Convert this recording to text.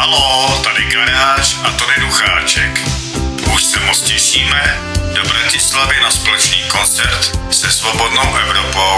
Halo, tady Garáž a Tony Ducháček. Už se moc těšíme do Bratislavy na společný koncert se Svobodnou Evropou